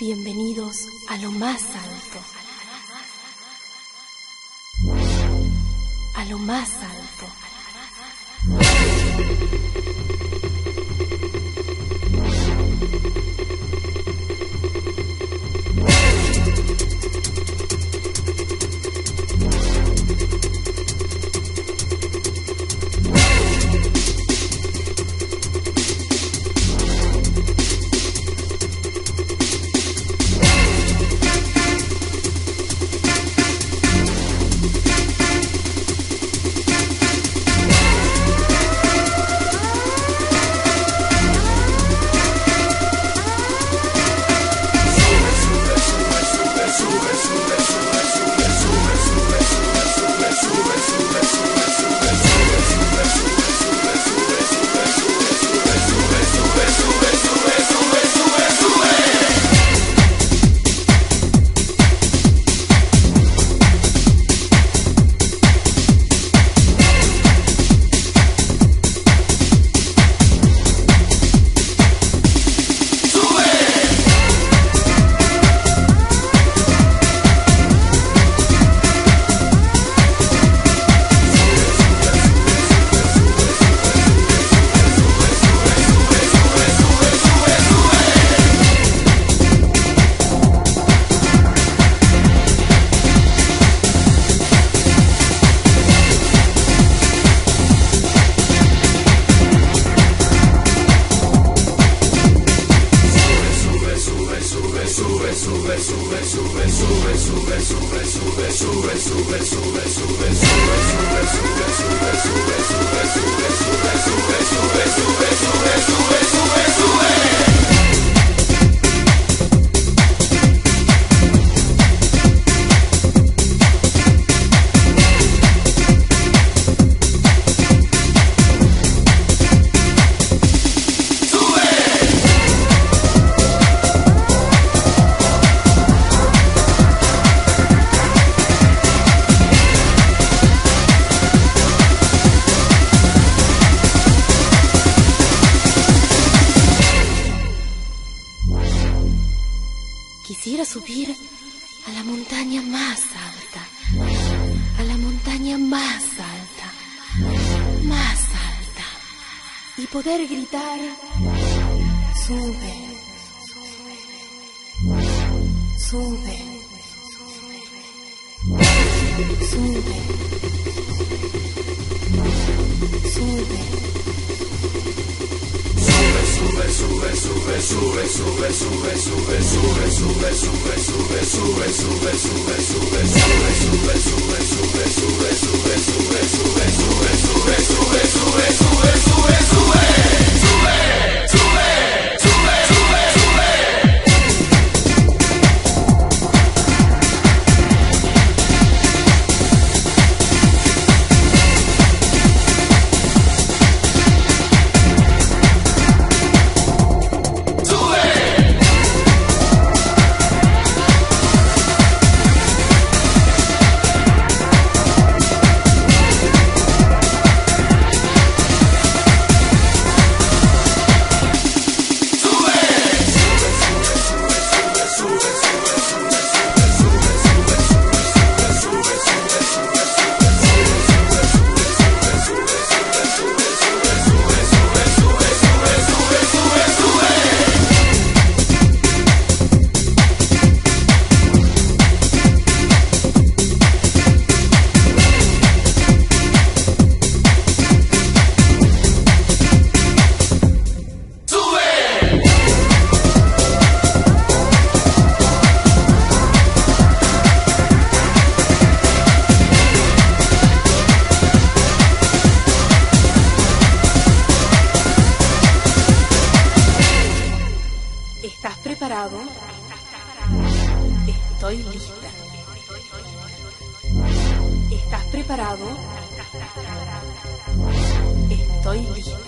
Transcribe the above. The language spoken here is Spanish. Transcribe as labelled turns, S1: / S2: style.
S1: Bienvenidos a lo más alto. A lo más alto. sube, sube, sube, sube, sube, sube, Quisiera subir a la montaña más alta, a la montaña más alta, más alta, y poder gritar, sube, sube, sube, sube. sube, sube, sube, sube,
S2: sube, Estoy lista. ¿Estás preparado? Estoy lista.